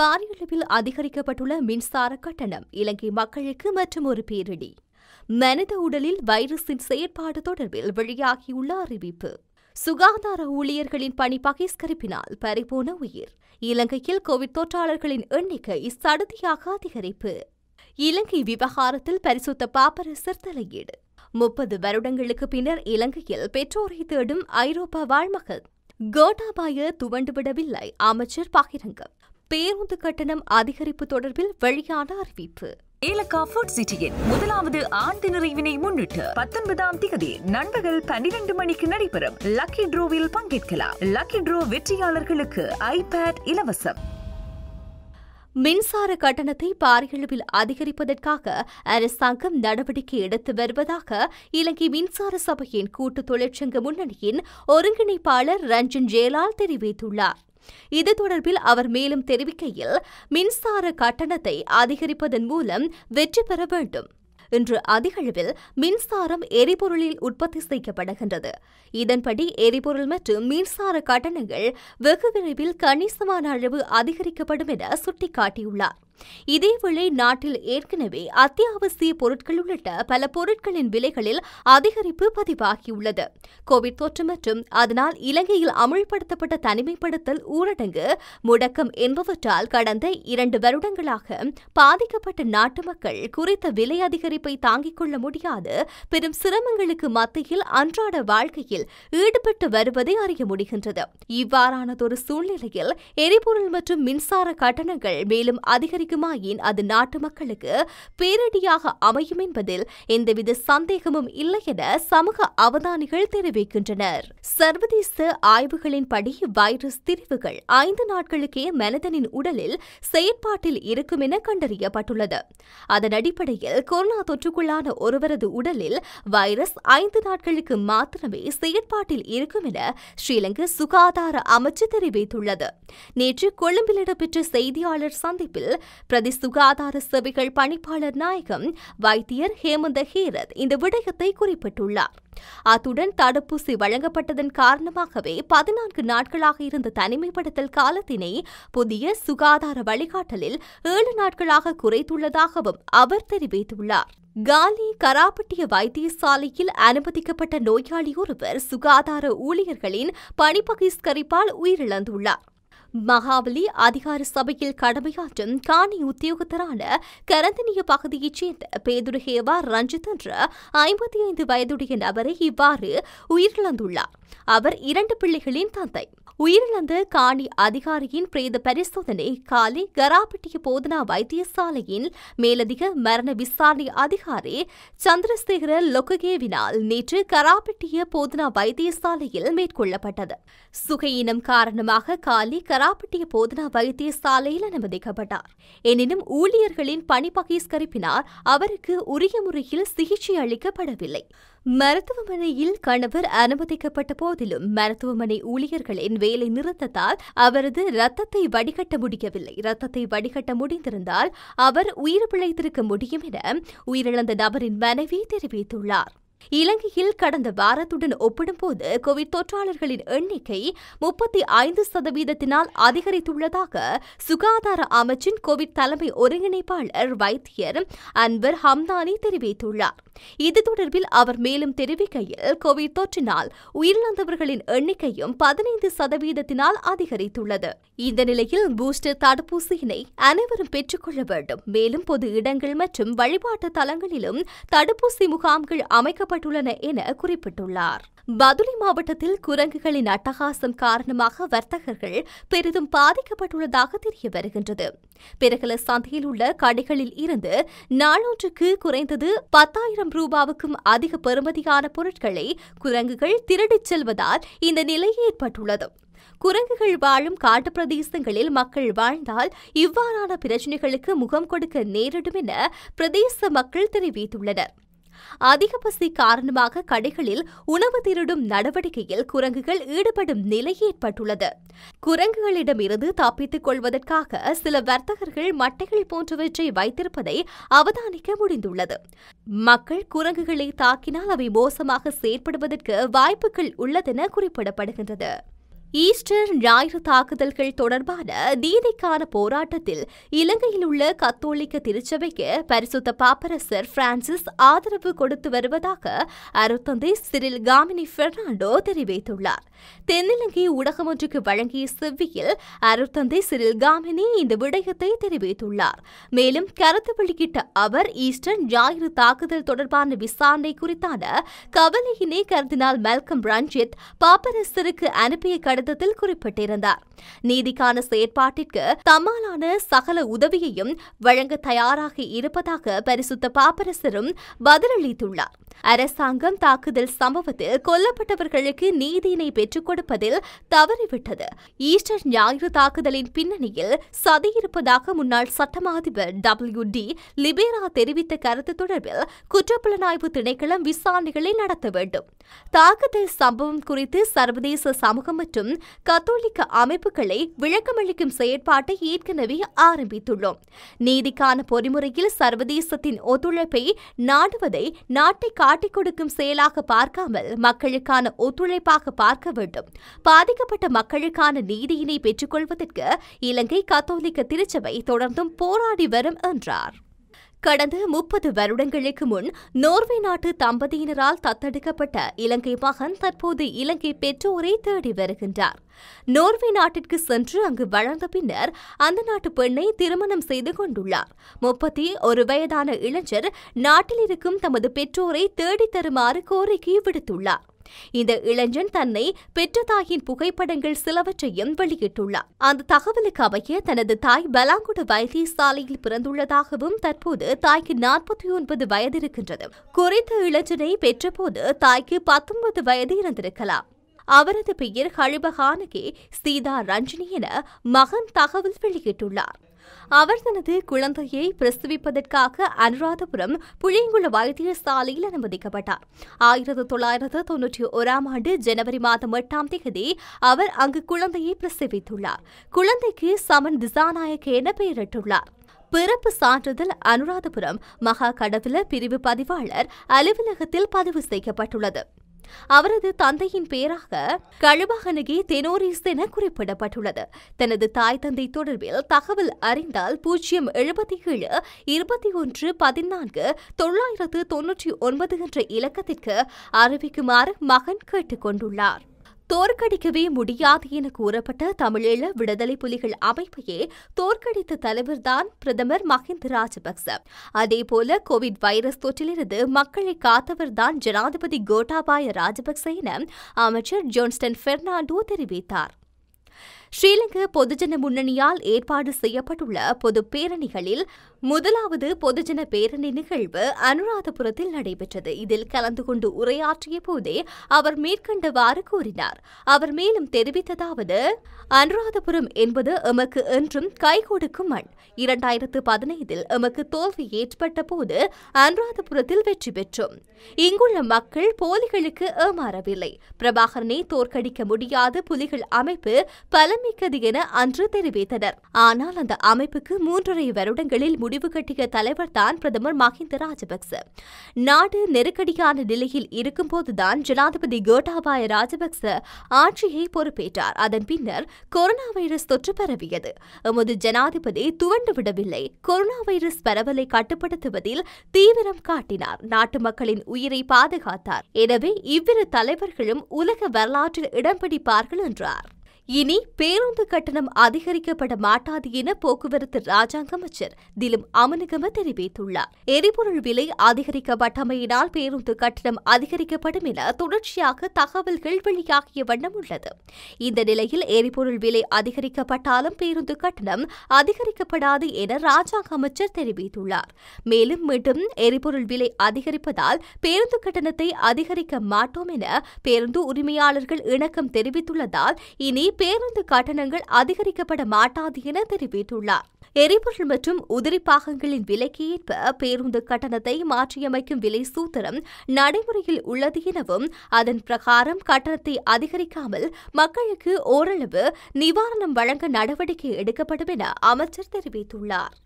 பாரியளவில் அதிகரிக்கப்பட்டுள்ள மின்சார கட்டணம் இலங்கை மக்களுக்கு மற்றும் ஒரு பேரிடி. மனித உடலில் வைரஸின் செயற்பாடு தொடர்பில் வெளியாகியுள்ள அறிவிப்பு. சுகாதார ஊழியர்களின் பணி பகிஸ்கரிப்பினால் பறிபோன உயிர். இலங்கையில் கோவிட் தொற்றாளர்களின் எண்ணிக்கை சடுதியாக அதிகரிப்பு. இலங்கை விவகாரத்தில் பரிசுத்த பாப்பரசர் தலையீடு. முப்பது வருடங்களுக்கு பின்னர் இலங்கையில் பெற்றோரை தேடும் ஐரோப்பா வாழ்மகள். கோட்டாபாய துவண்டுவிடவில்லை அமைச்சர் பகிரங்கம். பேருந்து கட்டணம் அதிகரிப்பு தொடர்பில் வெளியான அறிவிப்பு. ஏலக்கா ஃபுட் சிட்டியின் முதலாவது ஆண்டு நிறைவினை முன்னிட்டு பத்தொன்பதாம் திகதி நண்பகல் பன்னிரண்டு மணிக்கு நடைபெறும் லக்கி ட்ரோவில் பங்கேற்கலாம் லக்கி ட்ரோ வெற்றியாளர்களுக்கு ஐபேட் இலவசம். மின்சார கட்டணத்தை பாரியளவில் அதிகரிப்பதற்காக அரசாங்கம் நடவடிக்கை எடுத்து வருவதாக இலங்கை மின்சார சபையின் கூட்டு தொழிற்சங்க முன்னணியின் ஒருங்கிணைப்பாளர் ரஞ்சன் ஜேலால் தெரிவித்துள்ளார். இது தொடர்பில் அவர் மேலும் தெரிவிக்கையில் மின்சார கட்டணத்தை அதிகரிப்பதன் மூலம் வெற்றி பெற வேண்டும். இன்று அதிகளவில் மின்சாரம் எரிபொருளில் உற்பத்தி செய்யப்படுகின்றது. இதன்படி எரிபொருள் மற்றும் மின்சார கட்டணங்கள் வெகு விரைவில் கணிசமான அளவு அதிகரிக்கப்படும் என சுட்டிக்காட்டியுள்ளார். இதேவேளை நாட்டில் ஏற்கனவே அத்தியாவசிய பொருட்கள் உள்ளிட்ட பல பொருட்களின் விலைகளில் அதிகரிப்பு பதிவாகியுள்ளது. கோவிட் தொற்று மற்றும் அதனால் இலங்கையில் அமுல்படுத்தப்பட்ட தனிமைப்படுத்தல் ஊரடங்கு முடக்கம் என்பவற்றால் கடந்த இரண்டு வருடங்களாக பாதிக்கப்பட்ட நாட்டு மக்கள் குறித்த விலை அதிகரிப்பை தாங்கிக் கொள்ள முடியாது. பெரும் சிரமங்களுக்கு மத்தியில் அன்றாட வாழ்க்கையில் ஈடுபட்டு வருவதை அறிய முடிகின்றது. இவ்வாறானதொரு சூழ்நிலையில் எரிபொருள் மற்றும் மின்சார கட்டணங்கள் மேலும் அதிகரி அதிகரிக்குமாயின் அது நாட்டு மக்களுக்கு பேரடியாக அமையும் என்பதில் எந்தவித சந்தேகமும் இல்லை என சமூக அவதானிகள் தெரிவிக்கின்றனர். சர்வதேச ஆய்வுகளின்படி வைரஸ் திரிவுகள் ஐந்து நாட்களுக்கே மனிதனின் உடலில் செயற்பாட்டில் இருக்கும் என கண்டறியப்பட்டுள்ளது. அதன் அடிப்படையில் கொரோனா தொற்றுக்குள்ளான ஒருவரது உடலில் வைரஸ் ஐந்து நாட்களுக்கு மாத்திரமே செயற்பாட்டில் இருக்கும் என ஸ்ரீலங்கா சுகாதார அமைச்சு தெரிவித்துள்ளது. நேற்று கொழும்பில் இடம்பெற்ற செய்தியாளர் சந்திப்பில் பிரதி சுகாதார சேவைகள் பணிப்பாளர் நாயகம் வைத்தியர் ஹேமந்த ஹீரத் இந்த விடயத்தை குறிப்பிட்டுள்ளார். அத்துடன் தடுப்பூசி வழங்கப்பட்டதன் காரணமாகவே பதினான்கு நாட்களாக இருந்த தனிமைப்படுத்தல் காலத்தினை புதிய சுகாதார வழிகாட்டலில் ஏழு நாட்களாக குறைத்துள்ளதாகவும் அவர் தெரிவித்துள்ளார். காலி கராப்பட்டிய வைத்தியசாலையில் அனுமதிக்கப்பட்ட நோயாளி ஒருவர் சுகாதார ஊழியர்களின் பணிப்பகிஷ்கரிப்பால் உயிரிழந்துள்ளார். மகாபலி அதிகார சபையில் கடமையாற்றும் காணி உத்தியோகத்தரான கரந்தனிய பகுதியைச் சேர்ந்த பேதுருகேவா ரஞ்சித் என்ற ஐம்பத்தி ஐந்து வயதுடைய நபரை இவ்வாறு உயிரிழந்துள்ளார். அவர் இரண்டு பிள்ளைகளின் தந்தை. உயிரிழந்த காணி அதிகாரியின் பிரேத பரிசோதனை காலி கராப்பட்டிய போதனா வைத்தியசாலையின் மேலதிக மரண விசாரணை அதிகாரி சந்திரசேகர லொக்ககேவினால் நேற்று கராப்பட்டிய போதனா வைத்தியசாலையில் மேற்கொள்ளப்பட்டது. சுகையினம் காரணமாக காலி கராப்பட்டிய போதனா வைத்தியசாலையில் அனுமதிக்கப்பட்டார். எனினும் ஊழியர்களின் பணி பகிஷ்கரிப்பினால் அவருக்கு உரிய முறையில் சிகிச்சை அளிக்கப்படவில்லை. மருத்துவமனையில் கணவர் அனுமதிக்கப்பட்ட போதிலும் மருத்துவமனை ஊழியர்களின் வேலை நிறுத்தத்தால் அவரது ரத்தத்தை வடிகட்ட முடியவில்லை. ரத்தத்தை வடிகட்ட முடிந்திருந்தால் அவர் உயிர் பிழைத்திருக்க முடியும் என உயிரிழந்த நபரின் மனைவி தெரிவித்துள்ளார். இலங்கையில் கடந்த வாரத்துடன் ஒப்பிடும்போது கோவிட் தொற்றாளர்களின் எண்ணிக்கை முப்பத்தி ஐந்து சதவீதத்தினால் அதிகரித்துள்ளதாக சுகாதார அமைச்சின் கோவிட் தலைமை ஒருங்கிணைப்பாளர் வைத்தியர் அன்வர் ஹம்தானி தெரிவித்துள்ளார். இது தொடர்பில் அவர் மேலும் தெரிவிக்கையில் கோவிட் தொற்றினால் உயிரிழந்தவர்களின் எண்ணிக்கையும் பதினைந்து சதவீதத்தினால் அதிகரித்துள்ளது. இந்த நிலையில் பூஸ்டர் தடுப்பூசியினை அனைவரும் பெற்றுக்கொள்ள வேண்டும். மேலும் பொது இடங்கள் மற்றும் வழிபாட்டு தலங்களிலும் தடுப்பூசி முகாம்கள் அமைக்க அமைக்கப்பட்டுள்ளன என குறிப்பிட்டுள்ளார். பதுளை மாவட்டத்தில் குரங்குகளின் அட்டகாசம் காரணமாக வர்த்தகர்கள் பெரிதும் பாதிக்கப்பட்டுள்ளதாக தெரிய வருகின்றது. பிறகல சந்தையில் உள்ள கடைகளில் இருந்து நாளொன்றுக்கு குறைந்தது பத்தாயிரம் ரூபாவுக்கும் அதிக பெறுமதியான பொருட்களை குரங்குகள் திருடிச் செல்வதால் இந்த நிலை ஏற்பட்டுள்ளது. குரங்குகள் வாழும் காட்டு பிரதேசங்களில் மக்கள் வாழ்ந்தால் இவ்வாறான பிரச்சினைகளுக்கு முகம் கொடுக்க நேரிடும் என பிரதேச மக்கள் தெரிவித்துள்ளனர். அதிக பசி காரணமாக கடைகளில் உணவு திருடும் நடவடிக்கையில் குரங்குகள் ஈடுபடும் நிலை ஏற்பட்டுள்ளது. குரங்குகளிடமிருந்து தப்பித்துக் கொள்வதற்காக சில வர்த்தகர்கள் மட்டைகள் போன்றவற்றை வைத்திருப்பதை அவதானிக்க முடிந்துள்ளது. மக்கள் குரங்குகளை தாக்கினால் அவை மோசமாக செயற்படுவதற்கு வாய்ப்புகள் உள்ளதென குறிப்பிடப்படுகின்றது. ஈஸ்டர் ஞாயிறு தாக்குதல்கள் தொடர்பான நீதிக்கான போராட்டத்தில் இலங்கையில் உள்ள கத்தோலிக்க திருச்சபைக்கு பரிசுத்த பாப்பரசர் பிரான்சிஸ் ஆதரவு கொடுத்து வருவதாக அருத்தந்தை சிறில் காமினி பெர்னாண்டோ தெரிவித்துள்ளார். தென்னிலங்கை ஊடகம் ஒன்றுக்கு வழங்கிய செவ்வியில் அருத்தந்தை சிறில் காமினி இந்த விடயத்தை தெரிவித்துள்ளார். மேலும் கருத்து வெளியிட்ட அவர் ஈஸ்டர் ஞாயிறு தாக்குதல் தொடர்பான விசாரணை குறித்தான கவலையினை கருதினால் மெல்கம் ரஞ்சித் பாப்பரசருக்கு அனுப்பிய கடிதத்தில் குறிப்பிட்டிருந்தார். நீதிக்கான செயற்பாட்டிற்கு தம்மாலான சகல உதவியையும் வழங்க தயாராக இருப்பதாக பரிசுத்த பாப்பரசரும் பதிலளித்துள்ளார். அரசாங்கம் தாக்குதல் சம்பவத்தில் கொல்லப்பட்டவர்களுக்கு நீதியினை பெற்றுக் கொடுப்பதில் தவறிவிட்டது. ஈஸ்டர் ஞாயிறு தாக்குதலின் பின்னணியில் சதி இருப்பதாக முன்னாள் சட்டமா அதிபர் டபிள்யூ டி லிபேரா தெரிவித்த கருத்து தொடர்பில் குற்றப்புலனாய்வு திணைக்களம் விசாரணைகளை நடத்த வேண்டும். தாக்குதல் சம்பவம் குறித்து சர்வதேச சமூகம் மற்றும் கத்தோலிக்க அமைப்புகளை விளக்கமளிக்கும் செயற்பாட்டை ஏற்கனவே ஆரம்பித்துள்ளோம். நீதிக்கான பொறிமுறையில் சர்வதேசத்தின் ஒத்துழைப்பை நாடுவதை நாட்டை காட்டிக் கொடுக்கும் செயலாக பார்க்காமல் மக்களுக்கான ஒத்துழைப்பாக பார்க்க வேண்டும். பாதிக்கப்பட்ட மக்களுக்கான நீதியினை பெற்றுக்கொள்வதற்கு இலங்கை கத்தோலிக்க திருச்சபை தொடர்ந்தும் போராடி வரும் என்றார். கடந்த முப்பது வருடங்களுக்கு முன் நோர்வே நாட்டு தம்பதியினரால் தத்தெடுக்கப்பட்ட இலங்கை மகன் தற்போது இலங்கை பெற்றோரை தேடி வருகின்றார். நோர்வே நாட்டிற்கு சென்று அங்கு வளர்ந்த பின்னர் அந்த நாட்டு பெண்ணை திருமணம் செய்து கொண்டுள்ளார். முப்பத்தி ஒரு வயதான இளைஞர் நாட்டில் இருக்கும் தமது பெற்றோரை தேடித் தருமாறு கோரிக்கை விடுத்துள்ளார். இந்த இளைஞன் தன்னை பெற்ற தாயின் புகைப்படங்கள் சிலவற்றையும் வெளியிட்டுள்ளார். அந்த தகவலுக்கு அமைய தனது தாய் பலாங்குட வைத்தியசாலையில் பிறந்துள்ளதாகவும் தற்போது தாய்க்கு நாற்பத்தி ஒன்பது வயது இருக்கின்றது குறித்த இளைஞனை பெற்றபோது தாய்க்கு பத்தொன்பது வயது இருந்திருக்கலாம் அவரது பெயர் ஹழிபகானகே சீதா ரஞ்சினி என மகன் தகவல் வெளியிட்டுள்ளார். அவர் தனது குழந்தையை பிரசவிப்பதற்காக அனுராதபுரம் புளியங்குள வைத்தியசாலையில் அனுமதிக்கப்பட்டார். ஆயிரத்து தொள்ளாயிரத்து தொன்னூற்றி ஓராம் ஆண்டு ஜனவரி மாதம் எட்டாம் தேதி அவர் அங்கு குழந்தையை பிரசவித்துள்ளார். குழந்தைக்கு சமன் திசாநாயக் என பெயரிட்டுள்ளார். பிறப்பு சான்றிதழ் அனுராதபுரம் மகா கடவுள பிரிவு பதிவாளர் அலுவலகத்தில் பதிவு செய்யப்பட்டுள்ளது. அவரது தந்தையின் பெயராக கழுபகனகி தெனோரிஸ் என குறிப்பிடப்பட்டுள்ளது. தனது தாய் தந்தை தொடர்பில் தகவல் அறிந்தால் பூஜ்ஜியம் எழுபத்தி ஏழு இருபத்தி ஒன்று பதினான்கு தொள்ளாயிரத்து தொன்னூற்றி ஒன்பது என்ற இலக்கத்திற்கு அறிவிக்குமாறு மகன் கேட்டுக் கொண்டுள்ளார் தோற்கடிக்கவே முடியாது என கூறப்பட்ட தமிழீழ விடுதலை புலிகள் அமைப்பையே தோற்கடித்த தலைவர்தான் பிரதமர் மஹிந்த ராஜபக்ச. அதேபோல கோவிட் வைரஸ் தொற்றிலிருந்து மக்களை காத்தவர்தான் ஜனாதிபதி கோட்டாபாய ராஜபக்ச என அமைச்சர் ஜோன்ஸ்டன் பெர்னாண்டோ தெரிவித்தார். ஸ்ரீலங்கா பொதுஜன முன்னணியால் ஏற்பாடு செய்யப்பட்டுள்ள பொது பேரணிகளில் முதலாவது பொதுஜன பேரணி நிகழ்வு அனுராதபுரத்தில் நடைபெற்றது. இதில் கலந்து கொண்டு உரையாற்றிய போதே அவர் மேற்கண்டவாறு கூறினார். அவர் மேலும் தெரிவித்ததாவது அனுராதபுரம் என்பது எமக்கு என்றும் கை கொடுக்கும் மண். இரண்டாயிரத்து பதினைந்தில் எமக்கு தோல்வி ஏற்பட்ட போது அனுராதபுரத்தில் வெற்றி பெற்றோம். இங்குள்ள மக்கள் போலிகளுக்கு ஏமாறவில்லை. பிரபாகரனை தோற்கடிக்க முடியாத புலிகள் அமைப்பு பல பலமிக்கது என அன்று தெரிவித்தனர். ஆனால் அந்த அமைப்புக்கு மூன்றரை வருடங்களில் முடிவு கட்டிய தலைவர் தான் பிரதமர் மஹிந்த ராஜபக்ச. நாடு நெருக்கடியான நிலையில் இருக்கும்போதுதான் ஜனாதிபதி கோட்டாபாய ராஜபக்ச ஆட்சியை பொறுப்பேற்றார். அதன் பின்னர் கொரோனா வைரஸ் தொற்று பரவியது. எமது ஜனாதிபதி துவண்டு விடவில்லை. கொரோனா வைரஸ் பரவலை கட்டுப்படுத்துவதில் தீவிரம் காட்டினார். நாட்டு மக்களின் உயிரை பாதுகாத்தார். எனவே இவ்விரு தலைவர்களும் உலக வரலாற்றில் இடம் பிடிப்பார்கள் என்றார். இனி பேருந்து கட்டணம் அதிகரிக்கப்பட மாட்டாது என போக்குவரத்து ராஜாங்க அமைச்சர் திலும் அமனுகம தெரிவித்துள்ளார். எரிபொருள் விலை அதிகரிக்கப்பட்டமையினால் பேருந்து கட்டணம் அதிகரிக்கப்படும் என தொடர்ச்சியாக தகவல்கள் வெளியாகிய வண்ணம் உள்ளது. இந்த நிலையில் எரிபொருள் விலை அதிகரிக்கப்பட்டாலும் பேருந்து கட்டணம் அதிகரிக்கப்படாது என ராஜாங்க அமைச்சர் தெரிவித்துள்ளார். மேலும் மீண்டும் எரிபொருள் விலை அதிகரிப்பதால் பேருந்து கட்டணத்தை அதிகரிக்க மாட்டோம் என பேருந்து உரிமையாளர்கள் இணக்கம் தெரிவித்துள்ளதால் இனி பேருந்து கட்டணங்கள் அதிகரிக்கப்பட மாட்டாது என தெரிவித்துள்ளார். எரிபொருள் மற்றும் உதிரி பாகங்களின் விலைக்கு ஏற்ப பேருந்து கட்டணத்தை மாற்றியமைக்கும் விலை சூத்திரம் நடைமுறையில் உள்ளது எனவும் அதன் பிரகாரம் கட்டணத்தை அதிகரிக்காமல் மக்களுக்கு ஓரளவு நிவாரணம் வழங்க நடவடிக்கை எடுக்கப்படும் என அமைச்சர் தெரிவித்துள்ளார்.